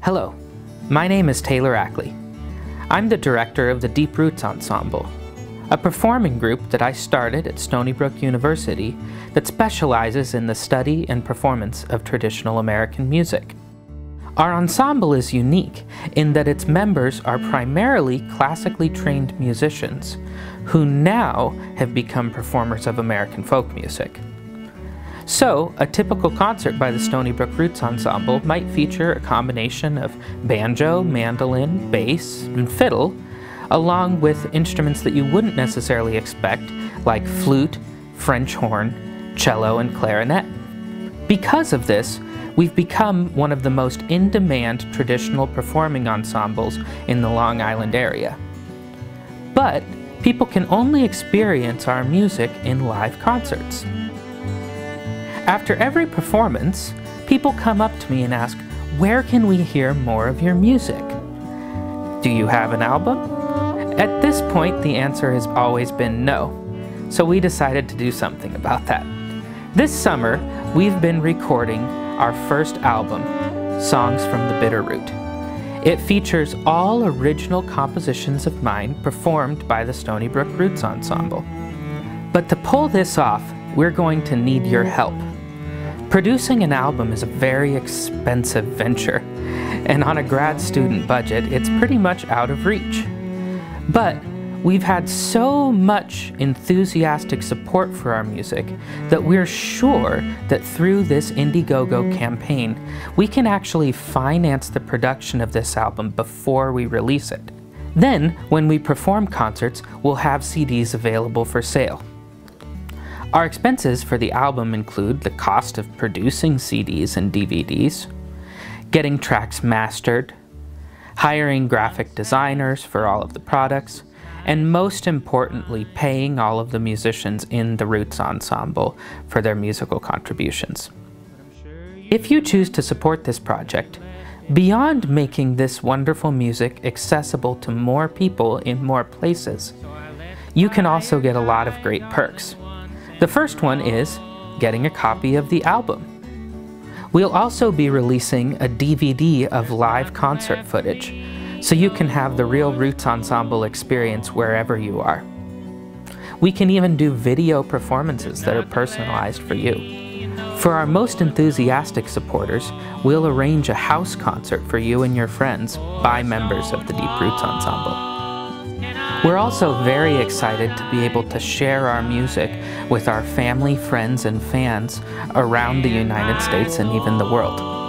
Hello, my name is Taylor Ackley. I'm the director of the Deep Roots Ensemble, a performing group that I started at Stony Brook University that specializes in the study and performance of traditional American music. Our ensemble is unique in that its members are primarily classically trained musicians who now have become performers of American folk music. So, a typical concert by the Stony Brook Roots Ensemble might feature a combination of banjo, mandolin, bass, and fiddle, along with instruments that you wouldn't necessarily expect, like flute, French horn, cello, and clarinet. Because of this, we've become one of the most in-demand traditional performing ensembles in the Long Island area. But people can only experience our music in live concerts. After every performance, people come up to me and ask, where can we hear more of your music? Do you have an album? At this point, the answer has always been no, so we decided to do something about that. This summer, we've been recording our first album, Songs from the Bitter Root. It features all original compositions of mine performed by the Stony Brook Roots Ensemble. But to pull this off, we're going to need your help. Producing an album is a very expensive venture, and on a grad student budget, it's pretty much out of reach. But we've had so much enthusiastic support for our music that we're sure that through this Indiegogo campaign, we can actually finance the production of this album before we release it. Then, when we perform concerts, we'll have CDs available for sale. Our expenses for the album include the cost of producing CDs and DVDs, getting tracks mastered, hiring graphic designers for all of the products, and most importantly, paying all of the musicians in the Roots Ensemble for their musical contributions. If you choose to support this project, beyond making this wonderful music accessible to more people in more places, you can also get a lot of great perks. The first one is getting a copy of the album. We'll also be releasing a DVD of live concert footage, so you can have the real Roots Ensemble experience wherever you are. We can even do video performances that are personalized for you. For our most enthusiastic supporters, we'll arrange a house concert for you and your friends by members of the Deep Roots Ensemble. We're also very excited to be able to share our music with our family, friends, and fans around the United States and even the world.